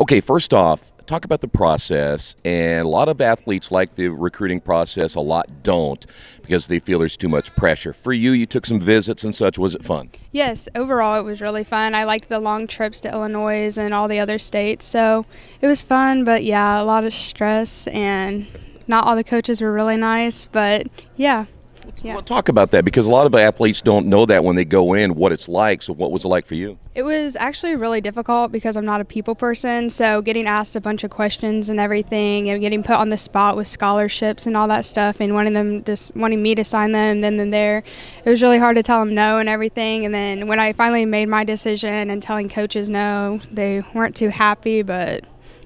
Okay, first off, talk about the process. And a lot of athletes like the recruiting process, a lot don't because they feel there's too much pressure. For you, you took some visits and such. Was it fun? Yes, overall it was really fun. I liked the long trips to Illinois and all the other states, so it was fun, but yeah, a lot of stress and not all the coaches were really nice, but yeah. Yeah. Well, talk about that because a lot of athletes don't know that when they go in what it's like. So, what was it like for you? It was actually really difficult because I'm not a people person. So, getting asked a bunch of questions and everything, and getting put on the spot with scholarships and all that stuff, and wanting them just wanting me to sign them, then and there, it was really hard to tell them no and everything. And then when I finally made my decision and telling coaches no, they weren't too happy, but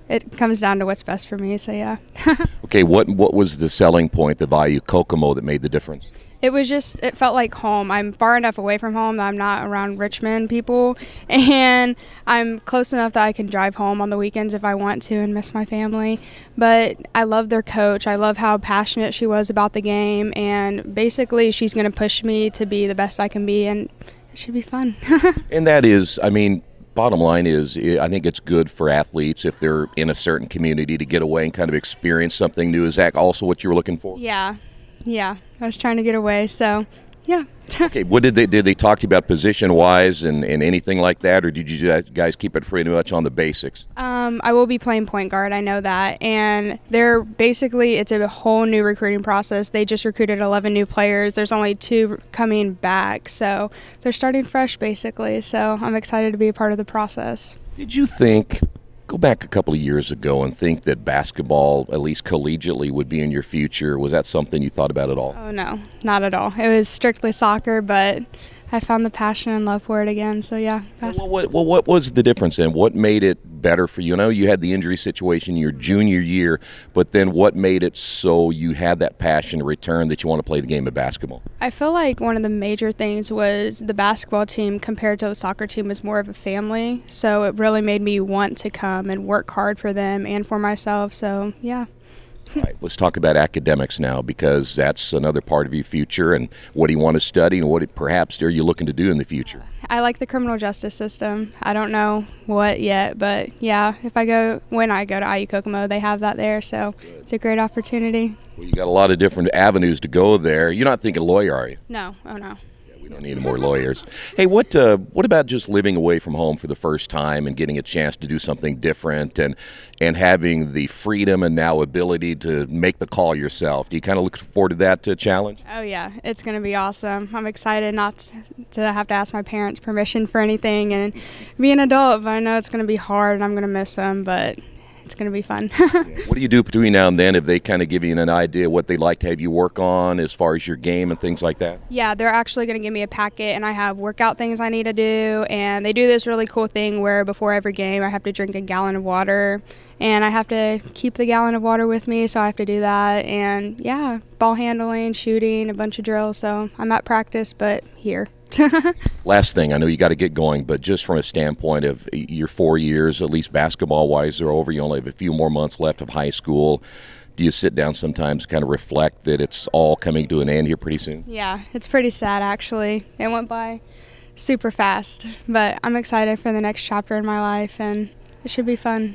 it comes down to what's best for me. So yeah. okay, what what was the selling point, the IU Kokomo that made the difference? It was just it felt like home. I'm far enough away from home that I'm not around Richmond people, and I'm close enough that I can drive home on the weekends if I want to and miss my family. But I love their coach. I love how passionate she was about the game, and basically she's going to push me to be the best I can be, and it should be fun. and that is, I mean bottom line is I think it's good for athletes if they're in a certain community to get away and kind of experience something new. Is that also what you were looking for? Yeah. Yeah. I was trying to get away, so yeah. okay. What did they did they talk to you about position wise and, and anything like that, or did you guys keep it pretty much on the basics? Um, I will be playing point guard. I know that, and they're basically it's a whole new recruiting process. They just recruited 11 new players. There's only two coming back, so they're starting fresh basically. So I'm excited to be a part of the process. Did you think go back a couple of years ago and think that basketball, at least collegiately, would be in your future? Was that something you thought about at all? Oh, no, not at all. It was strictly soccer, but I found the passion and love for it again. So, yeah. Well what, well, what was the difference then? What made it better for you? I know you had the injury situation your junior year, but then what made it so you had that passion to return that you want to play the game of basketball? I feel like one of the major things was the basketball team compared to the soccer team was more of a family. So it really made me want to come and work hard for them and for myself. So, yeah. All right, let's talk about academics now because that's another part of your future and what do you want to study and what perhaps are you looking to do in the future? Uh, I like the criminal justice system. I don't know what yet, but yeah, if I go when I go to IU Kokomo, they have that there, so Good. it's a great opportunity. Well, you got a lot of different avenues to go there. You're not thinking lawyer, are you? No, oh no. We don't need more lawyers. Hey, what uh, what about just living away from home for the first time and getting a chance to do something different and and having the freedom and now ability to make the call yourself? Do you kind of look forward to that uh, challenge? Oh yeah, it's going to be awesome. I'm excited not to have to ask my parents permission for anything and be an adult. But I know it's going to be hard and I'm going to miss them, but it's going to be fun. what do you do between now and then if they kind of give you an idea what they'd like to have you work on as far as your game and things like that? Yeah, they're actually going to give me a packet and I have workout things I need to do. And they do this really cool thing where before every game I have to drink a gallon of water and I have to keep the gallon of water with me, so I have to do that. And yeah, ball handling, shooting, a bunch of drills. So I'm at practice, but here. Last thing, I know you got to get going, but just from a standpoint of your four years, at least basketball wise, they're over. You only have a few more months left of high school. Do you sit down sometimes, kind of reflect that it's all coming to an end here pretty soon? Yeah, it's pretty sad actually. It went by super fast, but I'm excited for the next chapter in my life, and it should be fun.